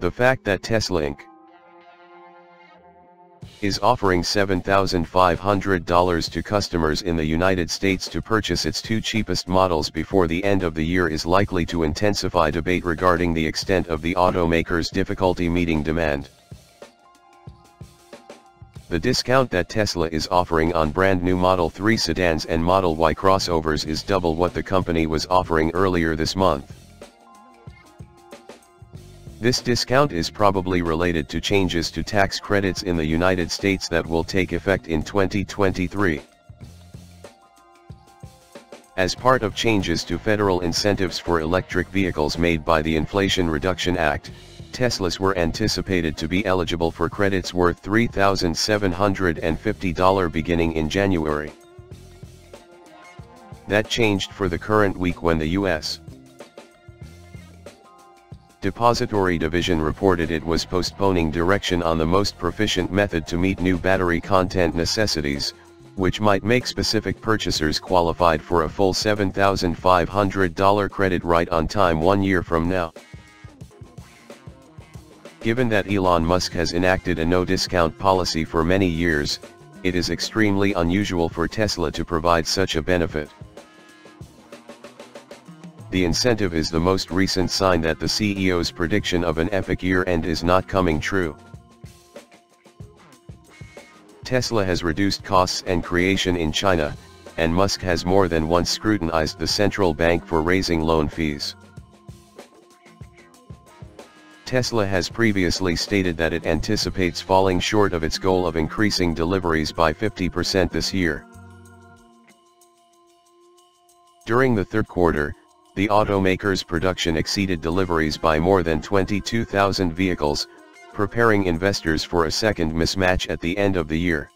The fact that Tesla is offering $7,500 to customers in the United States to purchase its two cheapest models before the end of the year is likely to intensify debate regarding the extent of the automaker's difficulty meeting demand. The discount that Tesla is offering on brand new Model 3 sedans and Model Y crossovers is double what the company was offering earlier this month. This discount is probably related to changes to tax credits in the United States that will take effect in 2023. As part of changes to federal incentives for electric vehicles made by the Inflation Reduction Act, Teslas were anticipated to be eligible for credits worth $3,750 beginning in January. That changed for the current week when the U.S. Depository Division reported it was postponing direction on the most proficient method to meet new battery content necessities, which might make specific purchasers qualified for a full $7,500 credit right on time one year from now. Given that Elon Musk has enacted a no-discount policy for many years, it is extremely unusual for Tesla to provide such a benefit. The incentive is the most recent sign that the CEO's prediction of an epic year-end is not coming true. Tesla has reduced costs and creation in China, and Musk has more than once scrutinized the central bank for raising loan fees. Tesla has previously stated that it anticipates falling short of its goal of increasing deliveries by 50% this year. During the third quarter, the automaker's production exceeded deliveries by more than 22,000 vehicles, preparing investors for a second mismatch at the end of the year.